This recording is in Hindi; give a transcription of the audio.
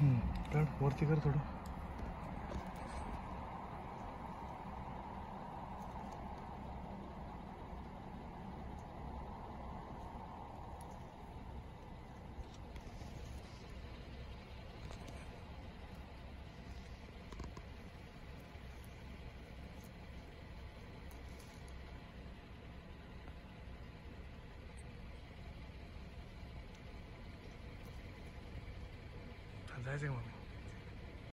हम्म, कर वरती कर थोड़ा. 很开心，